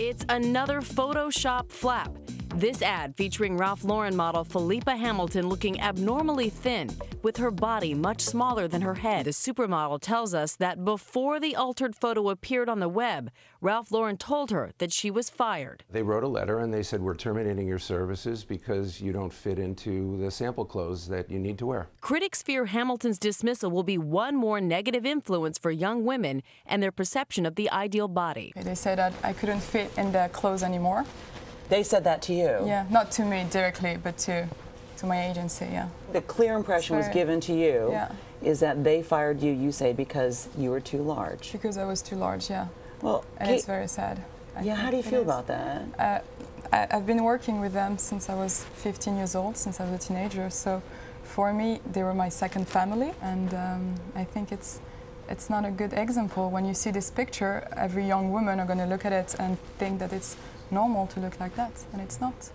It's another Photoshop flap. This ad featuring Ralph Lauren model Philippa Hamilton looking abnormally thin, with her body much smaller than her head. The supermodel tells us that before the altered photo appeared on the web, Ralph Lauren told her that she was fired. They wrote a letter and they said, We're terminating your services because you don't fit into the sample clothes that you need to wear. Critics fear Hamilton's dismissal will be one more negative influence for young women and their perception of the ideal body. They said that I couldn't fit in the clothes anymore. They said that to you? Yeah, not to me directly, but to, to my agency, yeah. The clear impression was given to you Yeah. is that they fired you, you say, because you were too large. Because I was too large, yeah. Well, And Kate- it's very sad. I yeah, how do you feel is. about that? Uh, I, I've been working with them since I was 15 years old, since I was a teenager. So for me, they were my second family, and um, I think it's it's not a good example. When you see this picture, every young woman are going to look at it and think that it's normal to look like that, and it's not.